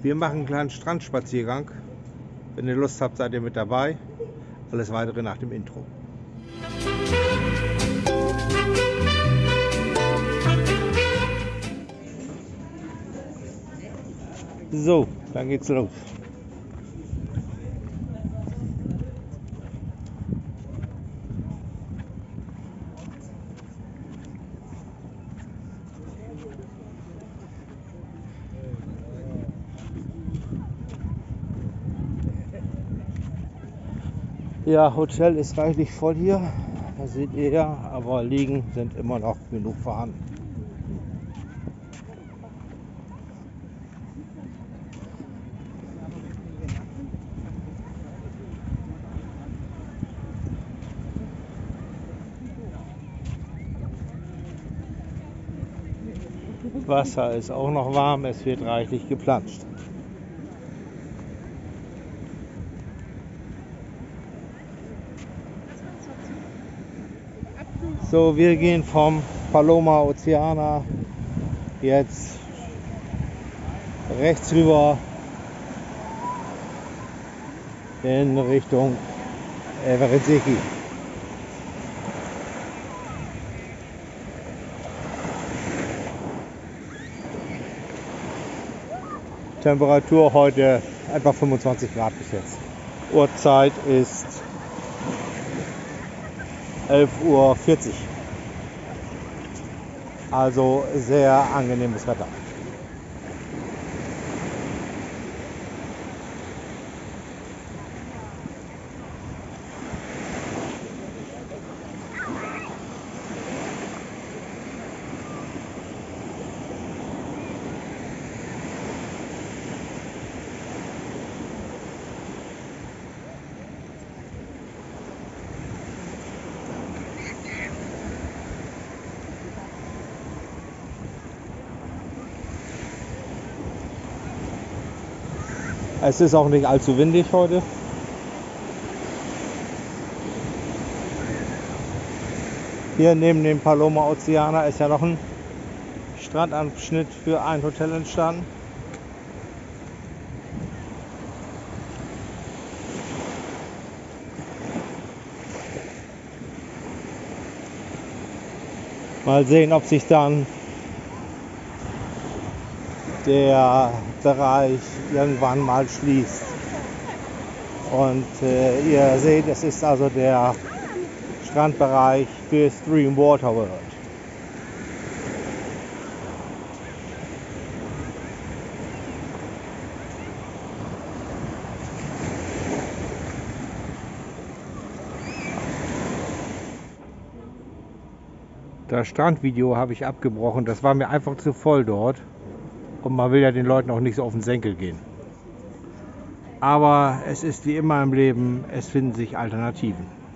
Wir machen einen kleinen Strandspaziergang. Wenn ihr Lust habt, seid ihr mit dabei. Alles weitere nach dem Intro. So, dann geht's los. Ja, Hotel ist reichlich voll hier. Das seht ihr ja, aber liegen sind immer noch genug vorhanden. Wasser ist auch noch warm, es wird reichlich geplanscht. So, wir gehen vom Paloma Oceana jetzt rechts rüber in Richtung Everetseki. Temperatur heute etwa 25 Grad bis jetzt. Uhrzeit ist 11.40 Uhr. Also sehr angenehmes Wetter. Es ist auch nicht allzu windig heute. Hier neben dem Paloma Oceana ist ja noch ein Strandanschnitt für ein Hotel entstanden. Mal sehen, ob sich dann der Bereich irgendwann mal schließt. Und äh, ihr seht, es ist also der Strandbereich für Stream Water World. Das Strandvideo habe ich abgebrochen, das war mir einfach zu voll dort. Und man will ja den Leuten auch nicht so auf den Senkel gehen. Aber es ist wie immer im Leben, es finden sich Alternativen.